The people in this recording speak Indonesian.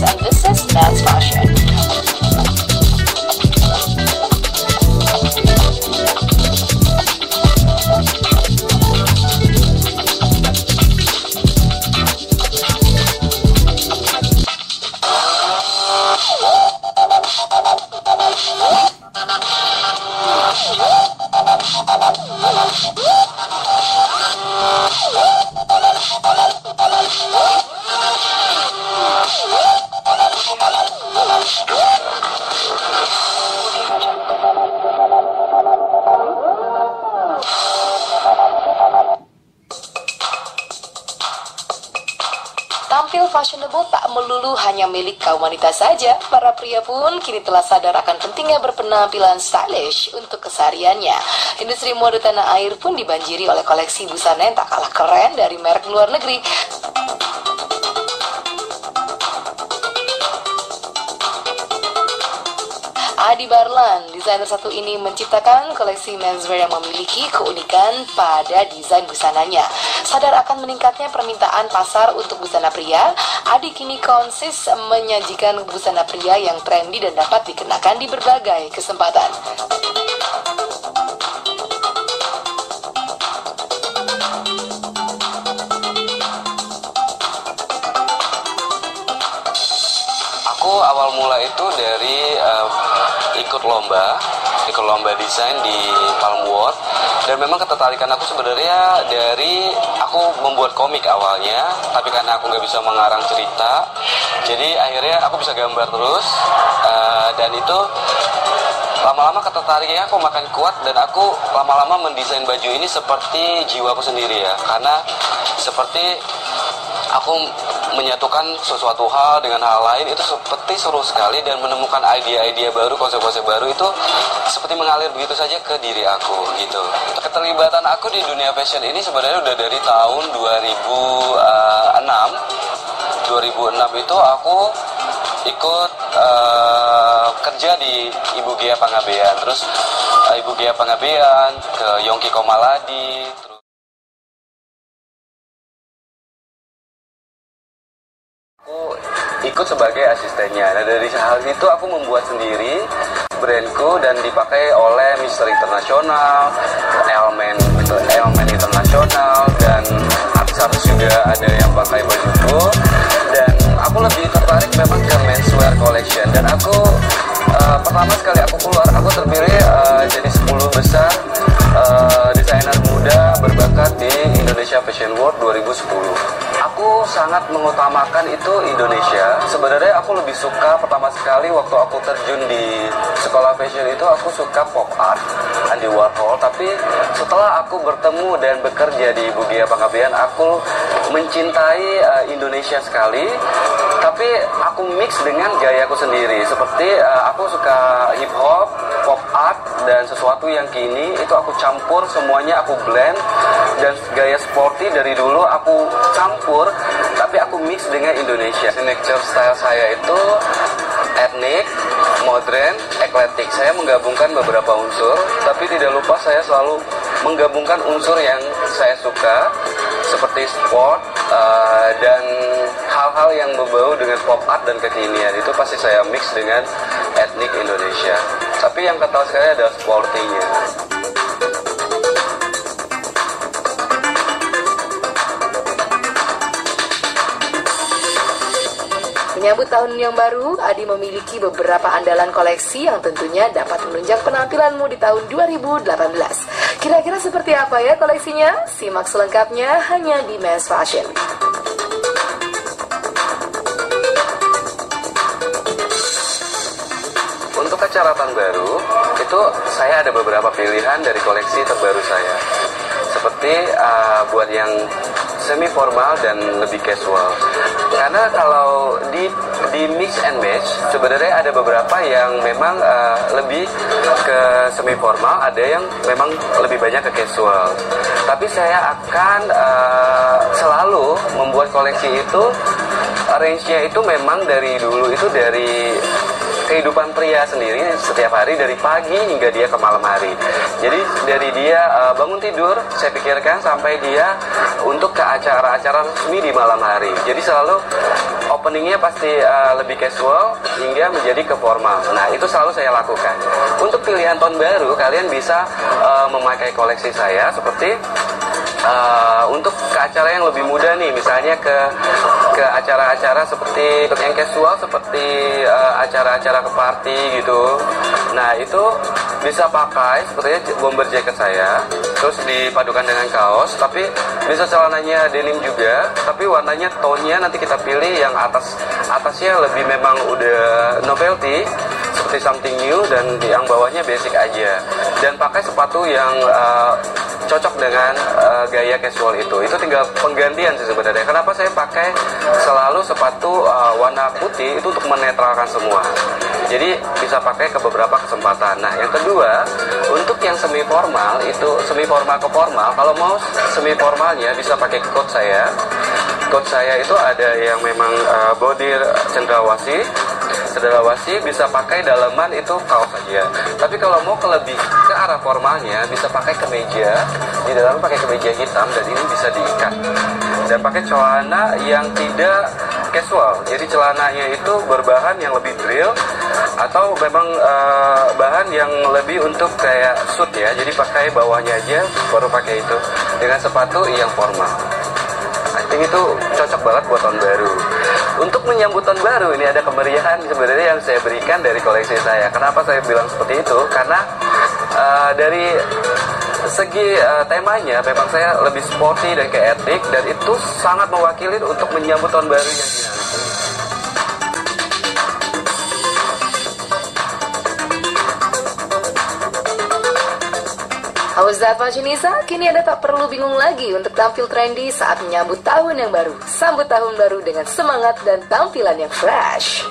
relax, and this is Men's Fashion. Tampil fashionable tak melulu hanya milik kaum wanita saja. Para pria pun kini telah sadar akan pentingnya berpenampilan stylish untuk kesehariannya. Industri mode tanah air pun dibanjiri oleh koleksi busana yang tak kalah keren dari merek luar negeri. Adi Barlan, desainer satu ini menciptakan koleksi menswear yang memiliki keunikan pada desain busananya. Sadar akan meningkatnya permintaan pasar untuk busana pria, Adi kini konsis menyajikan busana pria yang trendy dan dapat dikenakan di berbagai kesempatan. Aku awal mula itu dari lomba, ikut lomba desain di Palm World. Dan memang ketertarikan aku sebenarnya dari aku membuat komik awalnya, tapi karena aku nggak bisa mengarang cerita, jadi akhirnya aku bisa gambar terus eh, dan itu lama-lama ketertarikannya aku makan kuat dan aku lama-lama mendesain baju ini seperti jiwaku sendiri ya. Karena seperti aku menyatukan sesuatu hal dengan hal lain itu seperti seru sekali dan menemukan ide-ide baru, konsep-konsep baru itu seperti mengalir begitu saja ke diri aku gitu. Keterlibatan aku di dunia fashion ini sebenarnya udah dari tahun 2006. 2006 itu aku ikut eh, kerja di Ibu Gia Pangabean, terus eh, Ibu Gia Pangabean ke Yongki Komaladi, terus aku ikut sebagai asistennya. Nah dari hal itu aku membuat sendiri brandku dan dipakai oleh Mister Internasional, elemen elemen internasional dan artis-artis juga ada yang pakai bajuku dan aku lebih tertarik memang ke menswear collection dan aku eh, pertama sekali aku keluar aku terpilih eh, jadi 10 besar desainer muda berbakat di Indonesia Fashion World 2010 aku sangat mengutamakan itu Indonesia. Sebenarnya aku lebih suka pertama sekali waktu aku terjun di sekolah fashion itu aku suka pop art Andy Warhol. Tapi setelah aku bertemu dan bekerja di Bugia Pangabean, aku mencintai eh, Indonesia sekali. Tapi aku mix dengan gayaku sendiri. Seperti eh, aku suka hip hop, pop art dan sesuatu yang kini itu aku campur semuanya aku blend dan gaya sporty dari dulu aku campur tapi aku mix dengan Indonesia signature style saya itu etnik modern eclectic saya menggabungkan beberapa unsur tapi tidak lupa saya selalu menggabungkan unsur yang saya suka seperti sport eh, dan hal-hal yang berbau dengan pop art dan kekinian itu pasti saya mix dengan etnik Indonesia tapi yang kental sekali adalah sportinya Menyambut tahun yang baru, Adi memiliki beberapa andalan koleksi yang tentunya dapat menunjang penampilanmu di tahun 2018. Kira-kira seperti apa ya koleksinya? Simak selengkapnya hanya di Men's Fashion. Tahun baru, itu saya ada beberapa pilihan dari koleksi terbaru saya. Seperti uh, buat yang semi formal dan lebih casual. Karena kalau di di mix and match sebenarnya ada beberapa yang memang uh, lebih ke semi formal, ada yang memang lebih banyak ke casual. Tapi saya akan uh, selalu membuat koleksi itu range-nya itu memang dari dulu itu dari kehidupan pria sendiri setiap hari dari pagi hingga dia ke malam hari. Jadi dari dia uh, bangun tidur, saya pikirkan sampai dia untuk ke acara-acara resmi di malam hari. Jadi selalu openingnya pasti uh, lebih casual hingga menjadi ke formal. Nah itu selalu saya lakukan. Untuk pilihan tahun baru, kalian bisa uh, memakai koleksi saya seperti uh, untuk ke acara yang lebih muda nih misalnya ke ke acara-acara seperti yang casual seperti uh, acara-acara ke party gitu. Nah itu bisa pakai seperti bomber jacket saya terus dipadukan dengan kaos tapi bisa celananya denim juga tapi warnanya tone-nya nanti kita pilih yang atas atasnya lebih memang udah novelty seperti something new dan yang bawahnya basic aja. Dan pakai sepatu yang uh, cocok dengan uh, gaya casual itu. Itu tinggal penggantian sih sebenarnya. Kenapa saya pakai selalu sepatu uh, warna putih itu untuk menetralkan semua. Jadi bisa pakai ke beberapa kesempatan. Nah, yang kedua, untuk yang semi formal itu semi formal ke formal. Kalau mau semi formalnya bisa pakai coat saya. Coat saya itu ada yang memang uh, body cendrawasih cendrawasih bisa pakai dalaman itu kaos saja. Tapi kalau mau ke lebih ke arah formalnya bisa pakai kemeja. Di dalam pakai kemeja hitam dan ini bisa diikat. Dan pakai celana yang tidak casual. Jadi celananya itu berbahan yang lebih drill atau memang uh, bahan yang lebih untuk kayak suit ya. Jadi pakai bawahnya aja baru pakai itu. Dengan sepatu yang formal. I think itu cocok banget buat tahun baru untuk menyambut tahun baru ini ada kemeriahan sebenarnya yang saya berikan dari koleksi saya kenapa saya bilang seperti itu karena uh, dari segi uh, temanya memang saya lebih sporty dan ke etik dan itu sangat mewakili untuk menyambut tahun baru yang dinanti. That Nisa? Kini Anda tak perlu bingung lagi untuk tampil trendy saat menyambut tahun yang baru. Sambut tahun baru dengan semangat dan tampilan yang fresh.